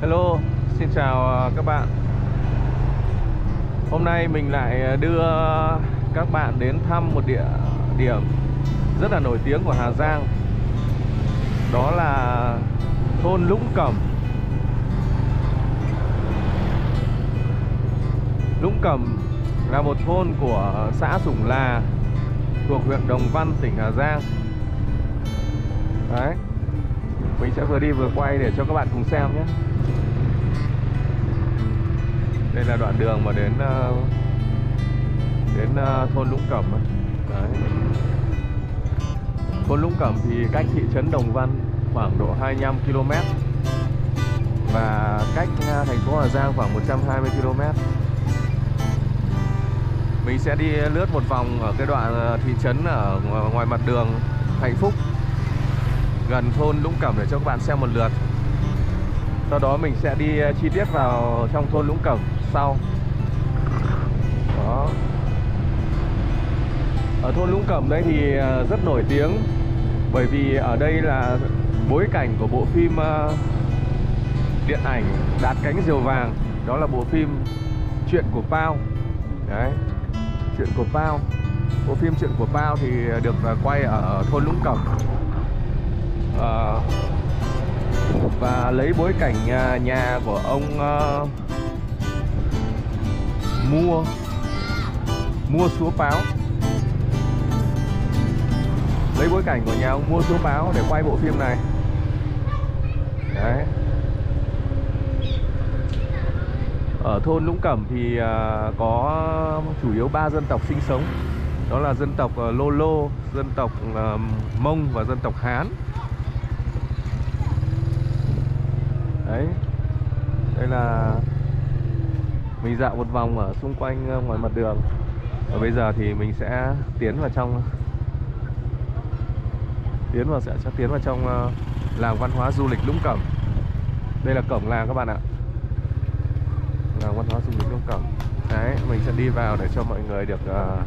Hello, xin chào à, các bạn. Hôm nay mình lại à, đưa các bạn đến thăm một địa điểm rất là nổi tiếng của Hà Giang. Đó là thôn Lũng Cẩm. Lũng Cẩm là một thôn của xã Sủng Là thuộc huyện Đồng Văn, tỉnh Hà Giang. Đấy. Mình sẽ vừa đi vừa quay để cho các bạn cùng xem nhé đây là đoạn đường mà đến ờ, đến ờ, thôn Lũng Cẩm. Đấy. Thôn Lũng Cẩm thì cách thị trấn Đồng Văn khoảng độ 25 km và cách ờ, thành phố Hà Giang khoảng 120 km. Mình sẽ đi lướt một vòng ở cái đoạn thị trấn ở ngoài mặt đường Hạnh Phúc gần thôn Lũng Cẩm để cho các bạn xem một lượt. Sau đó mình sẽ đi ờ, chi tiết vào trong thôn Lũng Cẩm sau. Đó. Ở thôn Lũng Cẩm đây thì ờ, rất nổi tiếng bởi vì ở đây là bối cảnh của bộ phim ờ, điện ảnh Đạt cánh diều vàng. Đó là bộ phim Chuyện của Pao. Đấy. Chuyện của Pao. Bộ phim Chuyện của Pao thì được quay ở thôn Lũng Cẩm. Ờ, và lấy bối cảnh nhà, nhà của ông ờ, mua mua súa báo. Lấy bối cảnh của nhà ông mua súa báo để quay bộ phim này. Đấy. Ở thôn Lũng Cẩm thì à, có chủ yếu ba dân tộc sinh sống. Đó là dân tộc ờ, Lô Lô dân tộc ờ, Mông và dân tộc Hán. Đấy. Đây là mình dạo một vòng ở xung quanh ờ, ngoài mặt đường. Và bây giờ thì mình sẽ tiến vào trong tiến vào sẽ, sẽ tiến vào trong ờ, làng văn hóa du lịch Lũng Cẩm. Đây là cổng làng các bạn ạ. Làng văn hóa du lịch Lũng Cẩm. Đấy mình sẽ đi vào để cho mọi người được uh,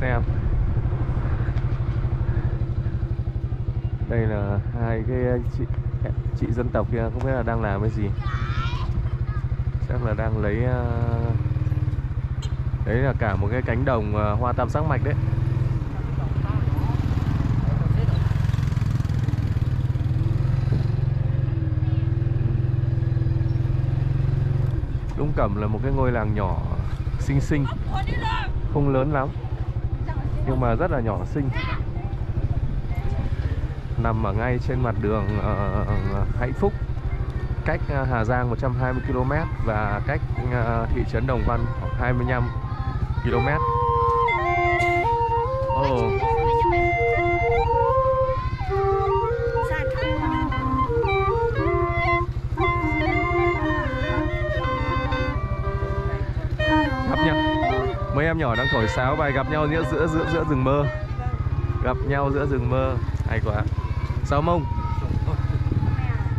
xem. Đây là hai cái chị chị dân tộc kia không biết là đang làm cái gì. Chắc là đang lấy ờ, đấy là cả một cái cánh đồng ờ, hoa tam sắc mạch đấy. Lũng Cẩm là một cái ngôi làng nhỏ xinh xinh, không lớn lắm, nhưng mà rất là nhỏ xinh nằm ở ngay trên mặt đường ờ, Hạnh Phúc cách ờ, Hà Giang 120 km và cách ờ, thị trấn Đồng Văn khoảng 25 km. Ồ, gặp nhau. Mấy em nhỏ đang thổi sáo bài gặp nhau giữa giữa giữa giữa rừng mơ. Gặp nhau giữa rừng mơ. Hay quá. Sáo mông.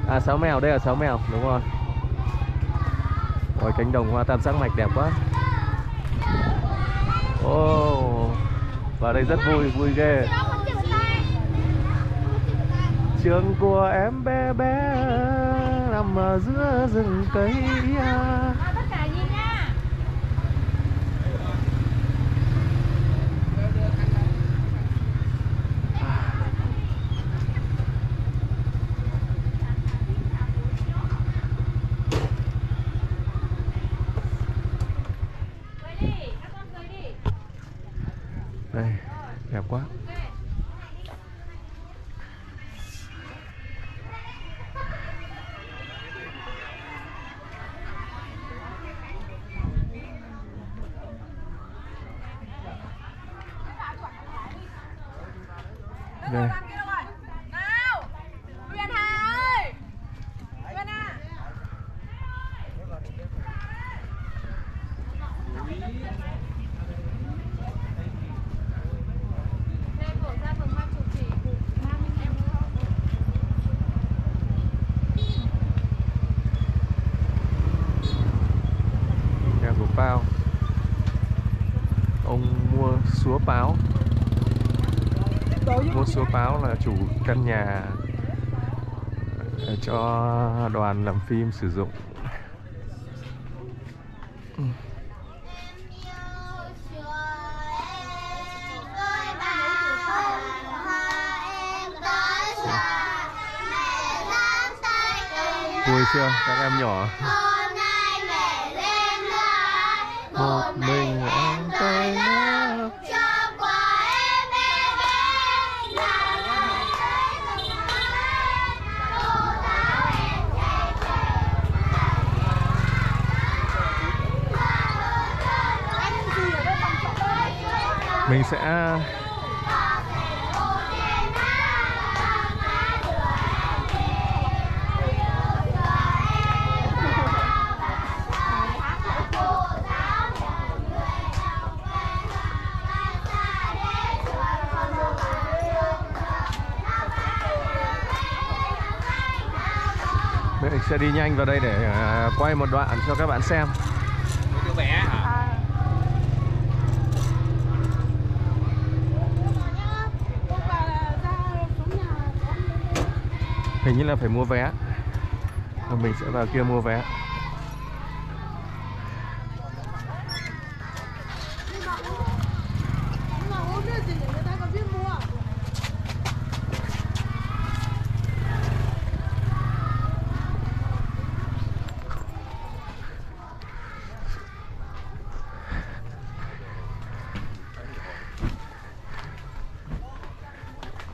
À sáo mèo, đây là sáo mèo, đúng rồi. Ôi cánh đồng hoa tam sắc mạch đẹp quá. Ồ. Vào đây rất vui, vui ghê. Trường của em bé bé nằm ở giữa rừng cây. à. tất cả nhìn nha Cưới đi, các con cưới đi đây, đẹp quá. Đây. Nào Huyền Hà ơi Huyền à Em đổ ra vườn hoa chụp chỉ mang em không? nhà của Pao ông mua súa báo mua số báo là chủ căn nhà ờ, cho đoàn làm phim sử dụng. Vui chưa? Các em nhỏ. Một mình em tới lớp. Mình sẽ mình sẽ đi nhanh vào đây để à, quay một đoạn cho các bạn xem Đưa vé hả? Hình như là phải mua vé. Và mình sẽ vào kia mua vé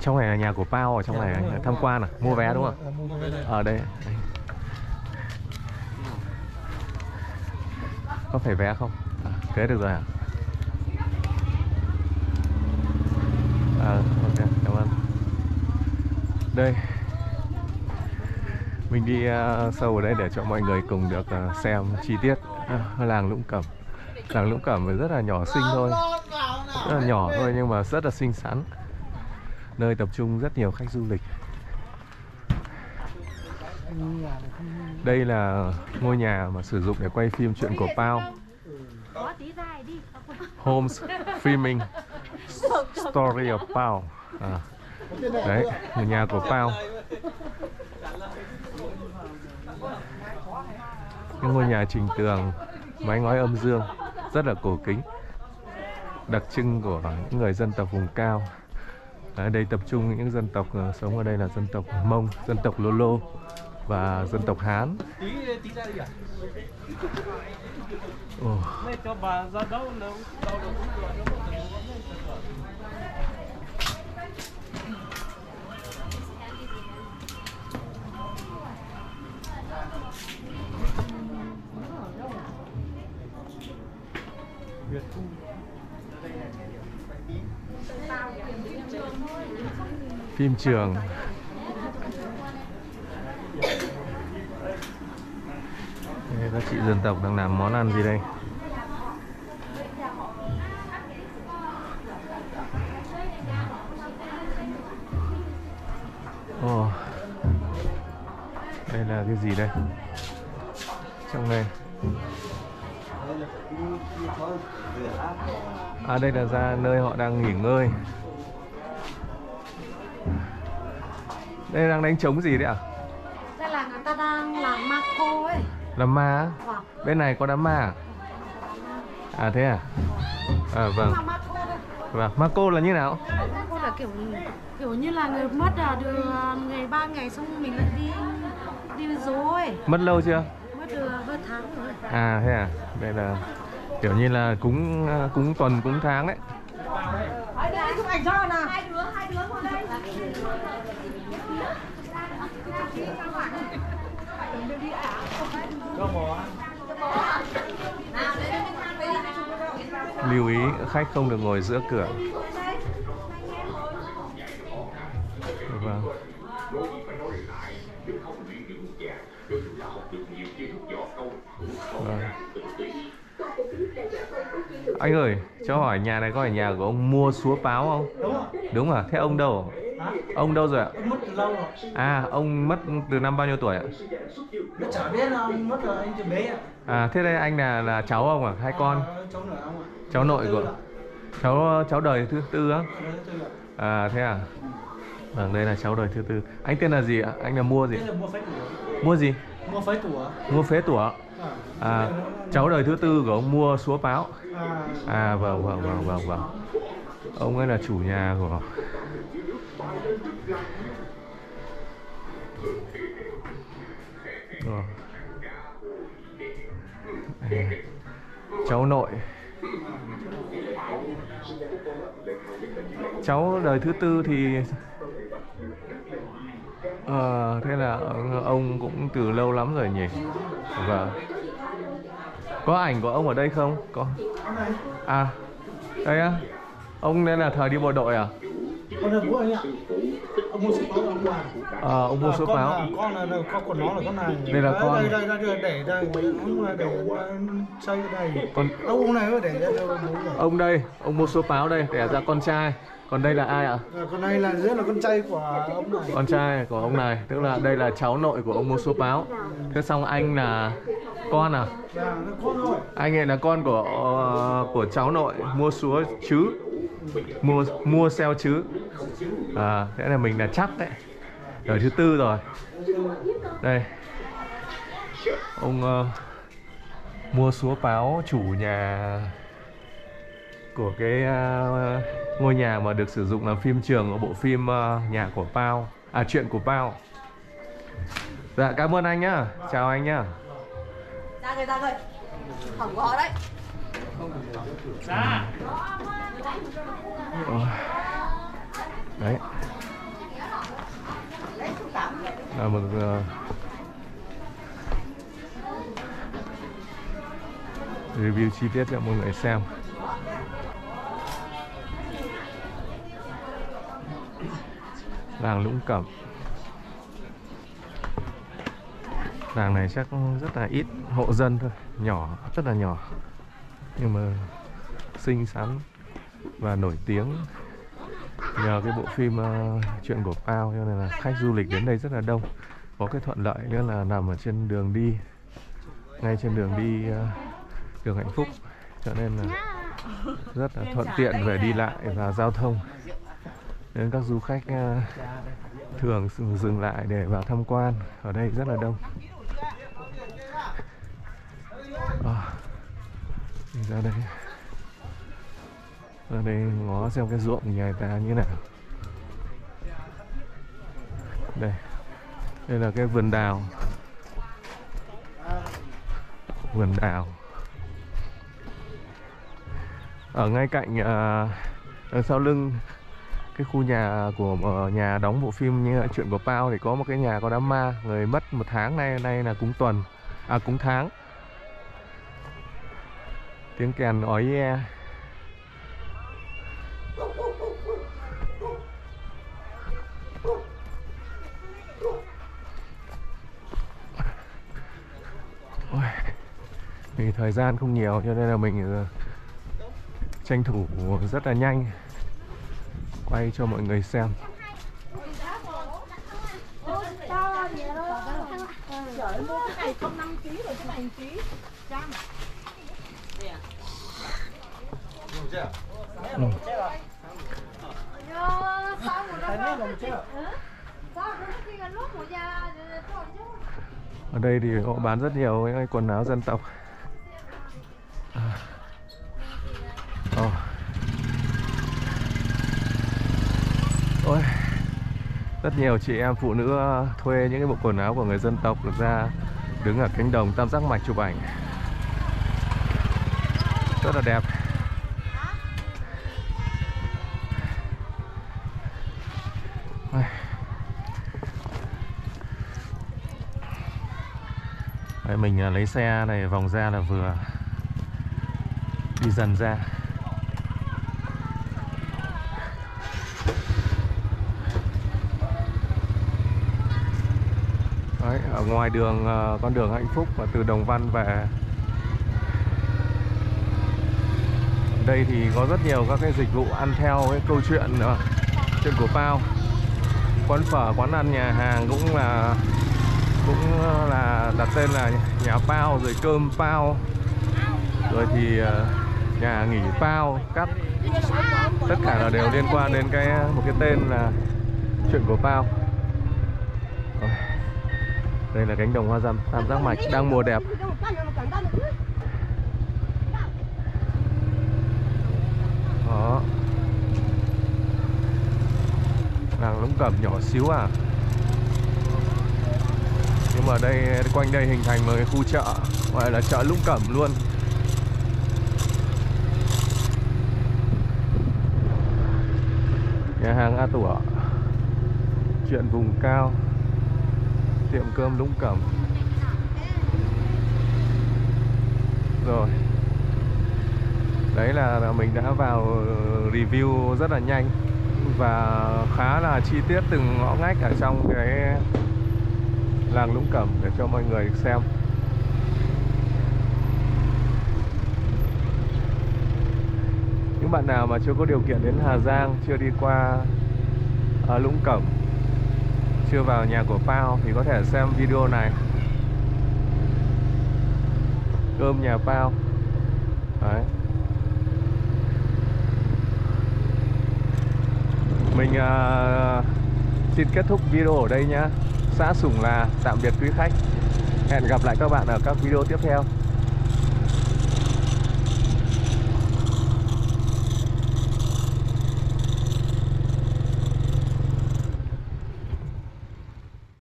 trong này là nhà của Pao ở trong này là tham quan à? Mua vé đúng không? Ở đây. Đây. có phải vé không? À, thế được rồi à à ok cảm ơn. Đây. Mình đi uh, sâu ở đây để cho mọi người cùng được uh, xem chi tiết. Uh, làng Lũng Cẩm. Làng Lũng Cẩm rất là nhỏ xinh thôi. Rất là nhỏ thôi nhưng mà rất là xinh xắn nơi tập trung rất nhiều khách du lịch. Đây là ngôi nhà mà sử dụng để quay phim chuyện của Pao. Homes Filming Story of Pao. À. đấy là nhà của Pao. Những ngôi nhà trình tường, mái ngói âm dương, rất là cổ kính, đặc trưng của những người dân tộc vùng cao ở đây tập trung những dân tộc ờ, sống ở đây là dân tộc Mông, dân tộc Lô Lô và dân tộc Hán. Tí phim trường. Đây, các chị dân tộc đang làm món ăn gì đây? Oh, đây là cái gì đây? Trong này À đây là ra nơi họ đang nghỉ ngơi Đây đang đánh trống gì đấy ạ? Đây là người ta đang làm ma cô ấy. Làm ma á? Vâng. Bên này có đám ma à? À thế à? À vâng. Vâng, ma cô là như nào? Ma cô là kiểu kiểu như là người mất là được ngày ba ngày xong mình lại đi đi rồi. Mất lâu chưa? Mất được hơn tháng rồi. À thế à? Đây là kiểu như là cúng cúng tuần cúng tháng đấy Hai đứa chụp ảnh cho nào. Hai đứa, hai đứa vào đây. Lưu ý khách không được ngồi giữa cửa Vâng Vâng Anh ơi, cho hỏi nhà này có phải nhà của ông mua súa báo không? đúng không Đúng à? Thế ông đâu? Ông đâu rồi ạ? Lâu rồi À, ông mất từ năm bao nhiêu tuổi ạ? chả biết là ông mất rồi anh từ bé ạ À, thế đây anh là là cháu ông à? Hai con? Ờ, cháu nữa ông ạ Cháu nội của cháu cháu đời thứ tư á? À thế à? Vâng, đây là cháu đời thứ tư. Anh tên là gì ạ? Anh là mua gì? Là mua. Mua gì? Mua phế tủa. Mua phế tủa. À. À, cháu đời thứ tư của ông mua súa báo. À. À vâng vâng vâng vâng vâng. Ông ấy là chủ nhà của rồi. À, cháu nội Cháu đời thứ tư thì à, thế là ông- cũng từ lâu lắm rồi nhỉ? Vâng. Có ảnh của ông ở đây không? Có. Con. À, đây á. Ông đây là thời đi bộ đội à? Con này bố anh ạ. Ông mua số báo ông bà. Ờ, ông mua À, số con là- con của nó là con này. Đây là con. Đây đây đây để đây. Để xây đây. Con Ông này để ông đây, ông mua số pháo đây đẻ ra con trai. Còn đây là ai ạ? À, con này là rất là con trai của ông này. Con trai của ông này, tức là đây là cháu nội của ông mua số pháo. Thế xong anh là con à? Dạ. Anh ấy là con của ờ, của cháu nội mua súa chứ. Mua mua xeo chứ. À, thế là mình là chắc đấy. Đời thứ tư rồi. Đây. Ông ờ, mua súa báo chủ nhà của cái ờ, ngôi nhà mà được sử dụng làm phim trường ở bộ phim ờ, nhà của Pao à chuyện của Pao dạ cảm ơn anh nhá chào anh nhá ra rồi ra rồi phòng của họ đấy Ờ. Ờ. đấy. Là một uh, review chi tiết cho mọi người xem. Làng Lũng Cẩm. Làng này chắc rất là ít hộ dân thôi nhỏ rất là nhỏ. Nhưng mà xinh xắn và nổi tiếng nhờ cái bộ phim uh, chuyện của Pao cho nên là khách du lịch đến đây rất là đông. Có cái thuận lợi nữa là nằm ở trên đường đi ngay trên đường đi uh, đường hạnh phúc. Cho nên là rất là thuận tiện về đi lại và giao thông. Nên các du khách uh, thường dừng- lại để vào tham quan. Ở đây rất là đông. À, ra đây ở đây ngó xem cái ruộng nhà người ta như nào. Đây đây là cái vườn đào. Vườn đào. Ở ngay cạnh ờ, uh, đằng sau lưng cái khu nhà của uh, nhà đóng bộ phim như là chuyện của Pao thì có một cái nhà có đám ma. Người mất một tháng nay nay là cúng tuần à cúng tháng. Tiếng kèn ói e. yeah. Thời gian không nhiều, cho nên là mình ờ, tranh thủ rất là nhanh quay cho mọi người xem Ừ. ở đây thì họ bán rất nhiều cái quần áo dân tộc oh. Ôi, rất nhiều chị em phụ nữ ờ, thuê những cái bộ quần áo của người dân tộc được ra đứng ở cánh đồng tam giác mạch chụp ảnh. Rất là đẹp. Ôi. Đây, mình ờ, lấy xe này vòng ra là vừa đi dần ra. Đấy, ở ngoài đường ờ, con đường hạnh phúc và từ Đồng Văn về. Đây thì có rất nhiều các cái dịch vụ ăn theo cái câu chuyện nữa, chuyện của Pao. Quán phở quán ăn nhà hàng cũng là cũng ờ, là đặt tên là nhà Pao rồi cơm Pao. Rồi thì nhà nghỉ Pao cắt. Tất cả là đều liên quan đến cái ờ, một cái tên là chuyện của Pao đây là cánh đồng hoa dâm, tam giác mạch, đang mùa đẹp. Đó. Làng lũng cẩm nhỏ xíu à? Nhưng mà đây, quanh đây hình thành một cái khu chợ, gọi là chợ lũng cẩm luôn. Nhà hàng A Tủa. Chuyện vùng cao. Tiệm cơm lũng cẩm. Rồi. Đấy là, là mình đã vào ờ, review rất là nhanh và khá là chi tiết từng ngõ ngách ở trong cái làng lũng cẩm để cho mọi người xem. Những bạn nào mà chưa có điều kiện đến Hà Giang chưa đi qua à, Lũng Cẩm chưa vào nhà của Pao thì có thể xem video này. Cơm nhà Pao. Đấy. Mình à, xin kết thúc video ở đây nhá. Xã Sủng Là tạm biệt quý khách. Hẹn gặp lại các bạn ở các video tiếp theo.